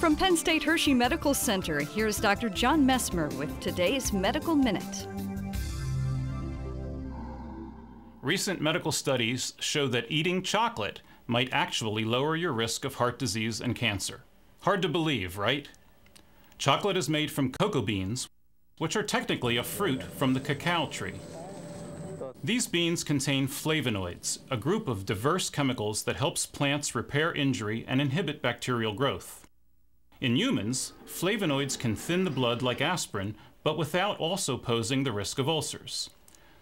From Penn State Hershey Medical Center, here's Dr. John Messmer with today's Medical Minute. Recent medical studies show that eating chocolate might actually lower your risk of heart disease and cancer. Hard to believe, right? Chocolate is made from cocoa beans, which are technically a fruit from the cacao tree. These beans contain flavonoids, a group of diverse chemicals that helps plants repair injury and inhibit bacterial growth. In humans, flavonoids can thin the blood like aspirin, but without also posing the risk of ulcers.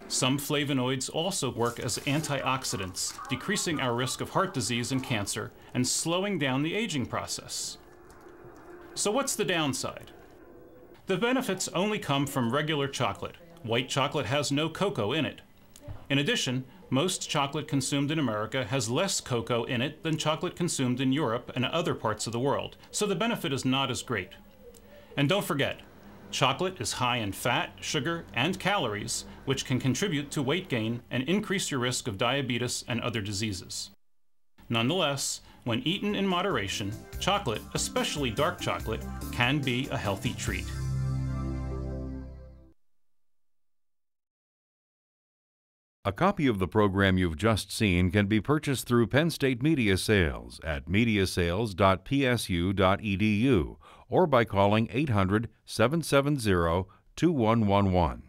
Some flavonoids also work as antioxidants, decreasing our risk of heart disease and cancer and slowing down the aging process. So what's the downside? The benefits only come from regular chocolate. White chocolate has no cocoa in it. In addition, most chocolate consumed in America has less cocoa in it than chocolate consumed in Europe and other parts of the world, so the benefit is not as great. And don't forget, chocolate is high in fat, sugar, and calories, which can contribute to weight gain and increase your risk of diabetes and other diseases. Nonetheless, when eaten in moderation, chocolate, especially dark chocolate, can be a healthy treat. A copy of the program you've just seen can be purchased through Penn State Media Sales at mediasales.psu.edu or by calling 800 770 2111.